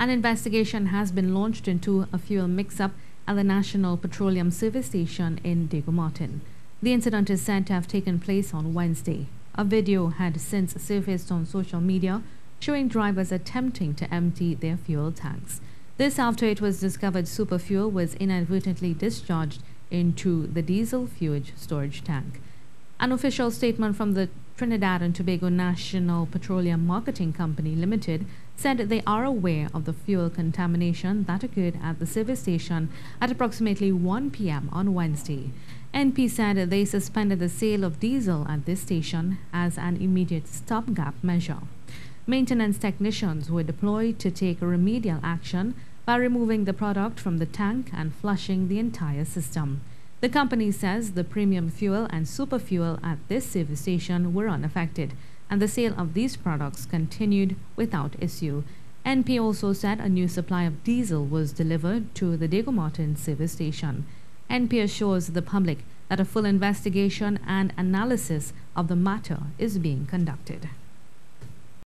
An investigation has been launched into a fuel mix-up at the National Petroleum Service Station in Diego Martin. The incident is said to have taken place on Wednesday. A video had since surfaced on social media showing drivers attempting to empty their fuel tanks. This after it was discovered superfuel was inadvertently discharged into the diesel fuel storage tank. An official statement from the Trinidad and Tobago National Petroleum Marketing Company Limited said they are aware of the fuel contamination that occurred at the service station at approximately 1 p.m. on Wednesday. NP said they suspended the sale of diesel at this station as an immediate stopgap measure. Maintenance technicians were deployed to take remedial action by removing the product from the tank and flushing the entire system. The company says the premium fuel and super fuel at this service station were unaffected, and the sale of these products continued without issue. NP also said a new supply of diesel was delivered to the Diego Martin service station. NP assures the public that a full investigation and analysis of the matter is being conducted.